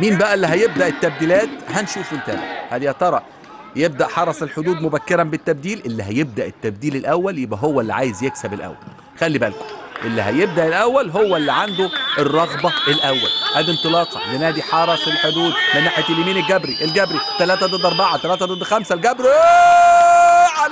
مين بقى اللي هيبدأ التبديلات؟ هنشوف ونتابع هل يا ترى يبدأ حرس الحدود مبكرا بالتبديل؟ اللي هيبدأ التبديل الأول يبقى هو اللي عايز يكسب الأول. خلي بالكم اللي هيبدأ الأول هو اللي عنده الرغبة الأول. ادي انطلاقه لنادي حرس الحدود من ناحية اليمين الجبري الجبري 3 ضد 4 3 ضد 5 الجبري!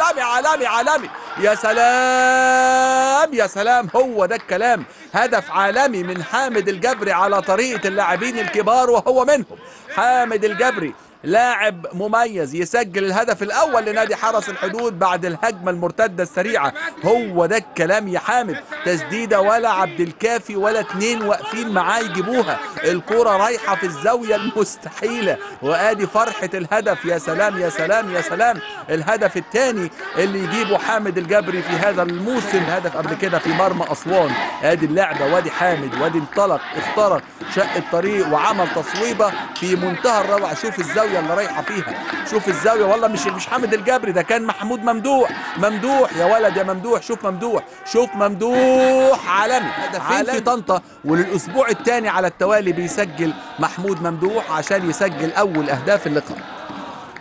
عالمي عالمي عالمي يا سلام يا سلام هو ده الكلام. هدف عالمي من حامد الجبري على طريقة اللاعبين الكبار وهو منهم. حامد الجبري لاعب مميز يسجل الهدف الأول لنادي حرس الحدود بعد الهجمة المرتدة السريعة. هو ده الكلام يا حامد. تسديدة ولا عبد الكافي ولا اتنين واقفين معاه يجيبوها. الكرة رايحة في الزاوية المستحيلة. وأدي فرحة الهدف. يا سلام يا سلام يا سلام. الهدف الثاني اللي يجيبه حامد الجبري في هذا الموسم. هدف قبل كده في مرمى أسوان. أدي اللعبة. وأدي حامد. وأدي انطلق اخترق شق الطريق وعمل تصويبة في منتهى الروعة. شوف الزاوية الزاوية اللي رايحة فيها. شوف الزاوية والله مش مش حامد الجبري ده كان محمود ممدوح. ممدوح يا ولد يا ممدوح شوف ممدوح شوف ممدوح عالمي فين في طنطا. وللأسبوع الثاني على التوالي بيسجل محمود ممدوح عشان يسجل أول أهداف اللقاء.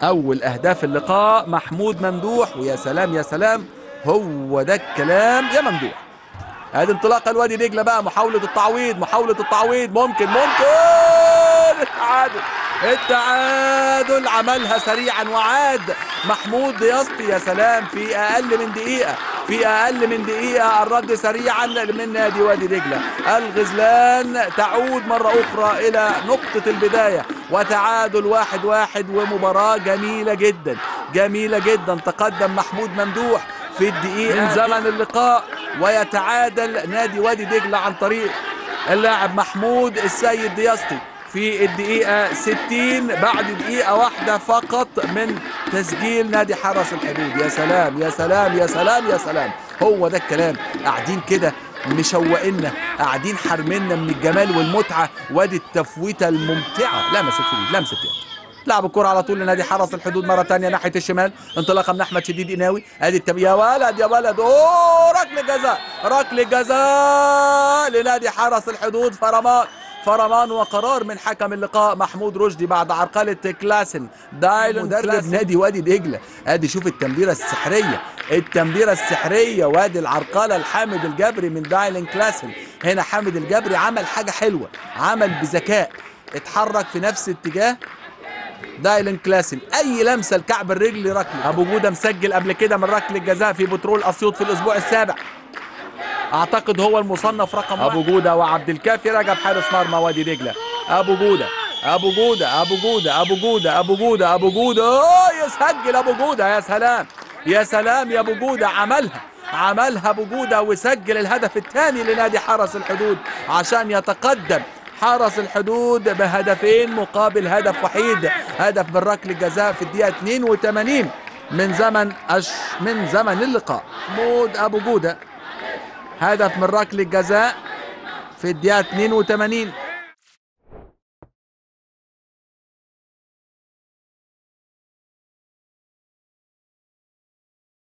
أول أهداف اللقاء محمود ممدوح ويا سلام يا سلام هو ده الكلام. يا ممدوح ادي انطلاقه الوادي دجلة بقى محاولة التعويض محاولة التعويض ممكن ممكن. التعادل التعادل عملها سريعا وعاد. محمود دياسطي يا سلام في أقل من دقيقة في أقل من دقيقة. الرد سريعا من نادي وادي دجلة. الغزلان تعود مرة أخرى إلى نقطة البداية. وتعادل واحد واحد ومباراة جميلة جدا جميلة جدا. تقدم محمود ممدوح في الدقيقة من زمن اللقاء. ويتعادل نادي وادي دجلة عن طريق اللاعب محمود السيد دياسطي في الدقيقة 60 بعد دقيقة واحدة فقط من تسجيل نادي حرس الحدود. يا سلام يا سلام يا سلام يا سلام. هو ده الكلام. قاعدين كده مشوقنا قاعدين حرمنا من الجمال والمتعة. وادي التفويتة الممتعة. لمست في لمست يد لعب الكرة على طول لنادي حرس الحدود مرة تانية ناحية الشمال. انطلاقة من أحمد شديد إناوي. أدي التب يا ولد يا ولد. أوه ركلة جزاء ركلة جزاء لنادي حرس الحدود فرمان فرمان وقرار من حكم اللقاء محمود رشدي بعد عرقلة كلاسن. دايلون مدرب نادي وادي دجلة. ادي شوف التمريرة السحرية. التمريرة السحرية وادي العرقلة لحامد الجبري من دايلون كلاسن. هنا حامد الجبري عمل حاجة حلوة. عمل بذكاء. اتحرك في نفس اتجاه دايلن كلاسن. أي لمسة لكعب الرجل ركله أبو جودة مسجل قبل كده من ركلة جزاء في بترول أسيوط في الأسبوع السابع. أعتقد هو المصنف رقم أبو جودة وعبد الكافي رجب حارس مرمى وادي دجلة. أبو جودة أبو جودة أبو جودة أبو جودة أبو جودة أبو جودة. يسجل أبو جودة يا سلام يا سلام يا أبو جودة. عملها عملها أبو جودة وسجل الهدف الثاني لنادي حرس الحدود عشان يتقدم. حرس الحدود بهدفين مقابل هدف وحيد هدف من ركله الجزاء في الدقيقة 82 من زمن أش من زمن اللقاء. مود أبو جودة. هدف من ركله الجزاء في الدقيقة 82